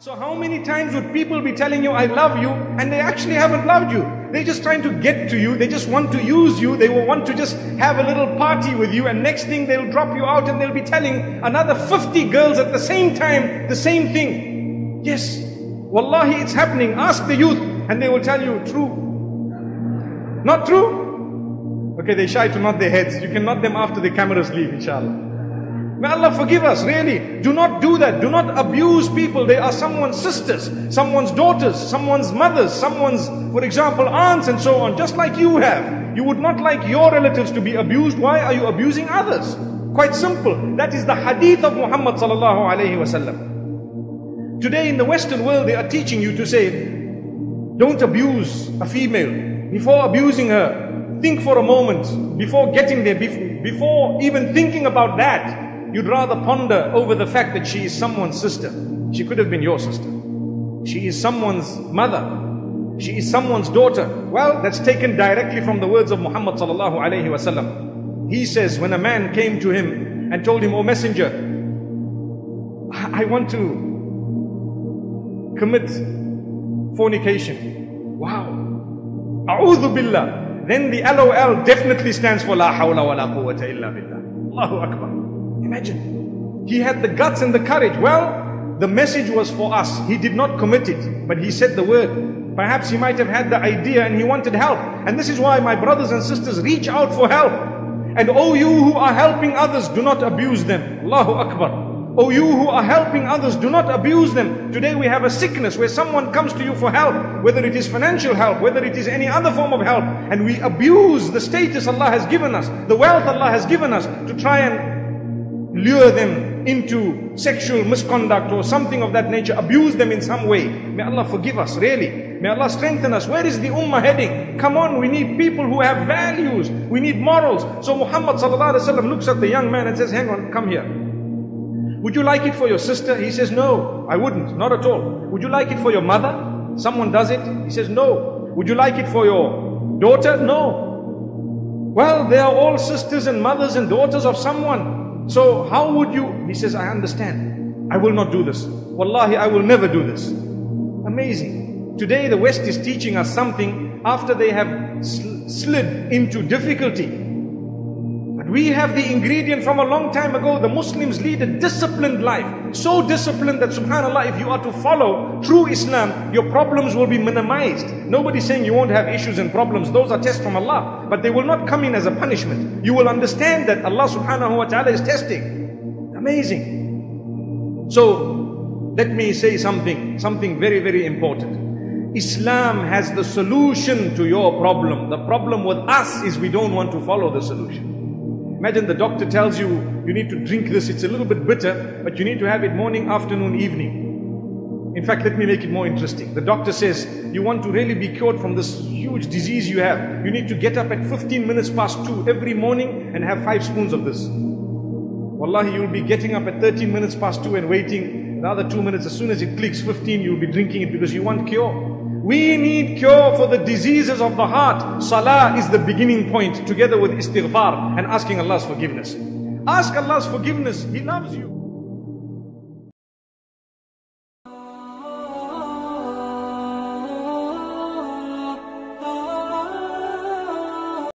So how many times would people be telling you, I love you, and they actually haven't loved you? They're just trying to get to you. They just want to use you. They will want to just have a little party with you. And next thing they'll drop you out and they'll be telling another 50 girls at the same time the same thing. Yes. Wallahi, it's happening. Ask the youth and they will tell you true. Not true? Okay, they shy to nod their heads. You can nod them after the cameras leave, inshallah. May Allah forgive us, really. Do not do that. Do not abuse people. They are someone's sisters, someone's daughters, someone's mothers, someone's, for example, aunts and so on, just like you have. You would not like your relatives to be abused. Why are you abusing others? Quite simple. That is the hadith of Muhammad sallallahu alayhi wasallam. Today in the Western world, they are teaching you to say, don't abuse a female. Before abusing her, think for a moment. Before getting there, before even thinking about that, you'd rather ponder over the fact that she is someone's sister. She could have been your sister. She is someone's mother. She is someone's daughter. Well, that's taken directly from the words of Muhammad sallallahu alayhi wasallam. He says, when a man came to him and told him, O messenger, I want to commit fornication. Wow. A'udhu billah. Then the LOL definitely stands for La hawla wa la quwwata illa billah. Allahu Akbar. Imagine. He had the guts and the courage. Well, the message was for us. He did not commit it, but he said the word. Perhaps he might have had the idea and he wanted help. And this is why my brothers and sisters reach out for help. And oh you who are helping others, do not abuse them. Allahu Akbar. Oh you who are helping others, do not abuse them. Today we have a sickness where someone comes to you for help, whether it is financial help, whether it is any other form of help, and we abuse the status Allah has given us, the wealth Allah has given us to try and lure them into sexual misconduct or something of that nature, abuse them in some way. May Allah forgive us, really. May Allah strengthen us. Where is the ummah heading? Come on, we need people who have values. We need morals. So Muhammad looks at the young man and says, hang on, come here. Would you like it for your sister? He says, no, I wouldn't, not at all. Would you like it for your mother? Someone does it? He says, no. Would you like it for your daughter? No. Well, they are all sisters and mothers and daughters of someone. So how would you? He says, I understand. I will not do this. Wallahi, I will never do this. Amazing. Today the West is teaching us something after they have sl slid into difficulty. We have the ingredient from a long time ago. The Muslims lead a disciplined life. So disciplined that subhanAllah, if you are to follow true Islam, your problems will be minimized. Nobody's saying you won't have issues and problems. Those are tests from Allah. But they will not come in as a punishment. You will understand that Allah subhanahu wa ta'ala is testing. Amazing. So, let me say something, something very, very important. Islam has the solution to your problem. The problem with us is we don't want to follow the solution. Imagine the doctor tells you, you need to drink this, it's a little bit bitter, but you need to have it morning, afternoon, evening. In fact, let me make it more interesting. The doctor says, you want to really be cured from this huge disease you have, you need to get up at 15 minutes past 2 every morning and have 5 spoons of this. Wallahi, you'll be getting up at 13 minutes past 2 and waiting the other 2 minutes. As soon as it clicks 15, you'll be drinking it because you want cure. We need cure for the diseases of the heart. Salah is the beginning point together with istighfar and asking Allah's forgiveness. Ask Allah's forgiveness. He loves you.